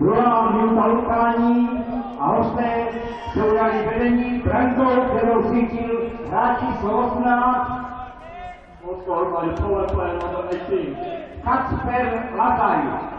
Druhá minuta lokální a hosté se vedení brankou, kterou cítil hráč číslo 18 was scored by Philip 18. Kacper Lataj.